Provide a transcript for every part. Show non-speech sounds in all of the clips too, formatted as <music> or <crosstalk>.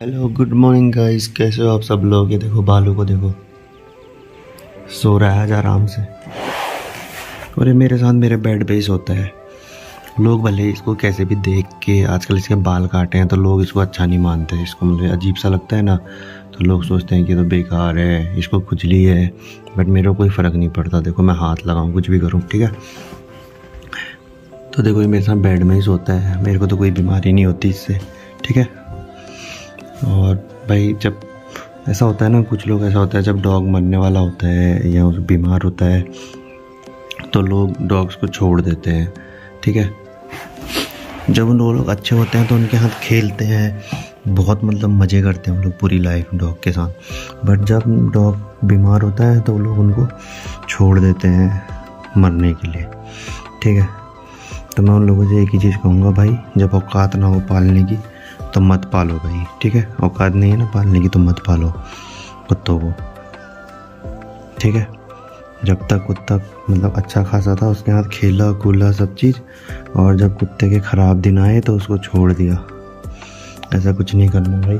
Hello good morning guys कैसे हो आप सब लोग? ये देखो, बालू को देखो। सो रहा है आराम से। और ये मेरे साथ मेरे बेड पे ही सोता है। लोग भले इसको कैसे भी देख के आजकल इसके बाल काटे हैं तो लोग इसको अच्छा नहीं मानते। इसको मतलब अजीब सा लगता है ना तो लोग सोचते हैं कि तो बेकार है, इसको खुजली है। बट मेरे कोई फ़र्क नहीं पड़ता। देखो, मैं हाथ लगाऊँ, कुछ भी करूँ, ठीक है? तो देखो, ये मेरे साथ बेड में ही सोता है। मेरे को तो कोई बीमारी नहीं होती इससे, ठीक है? और भाई जब ऐसा होता है ना, कुछ लोग ऐसा होता है, जब डॉग मरने वाला होता है या बीमार होता है तो लोग डॉग्स को छोड़ देते हैं, ठीक है? जब उन लोग अच्छे होते हैं तो उनके साथ खेलते हैं, बहुत मतलब मज़े करते हैं वो लोग पूरी लाइफ डॉग के साथ। बट जब डॉग बीमार होता है तो लोग उनको छोड़ देते हैं मरने के लिए, ठीक है? तो मैं उन लोगों से एक ही चीज़ कहूँगा भाई, जब औकात ना हो पालने की तो मत पालो भाई, ठीक है? औकात नहीं है ना पालने की तो मत पालो कुत्तों को, ठीक है? जब तक कुत्ता मतलब अच्छा खासा था, उसके साथ खेला, कूला सब चीज़, और जब कुत्ते के ख़राब दिन आए तो उसको छोड़ दिया। ऐसा कुछ नहीं करना भाई।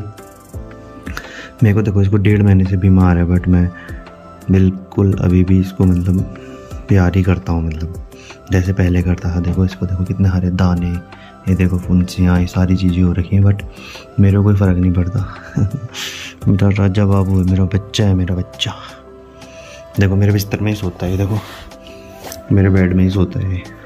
मेरे को देखो इसको डेढ़ महीने से बीमार है बट मैं बिल्कुल अभी भी इसको मतलब प्यार ही करता हूँ मतलब। जैसे पहले करता था, देखो इसको, देखो कितने हरे दाने ये देखो फुंसियाँ ये सारी चीज़ें हो रखी हैं बट मेरे को कोई फ़र्क नहीं पड़ता। <laughs> मेरा राजा बाबू है, मेरा बच्चा है, मेरा बच्चा। देखो मेरे बिस्तर में ही सोता है देखो। मेरे बेड में ही सोता है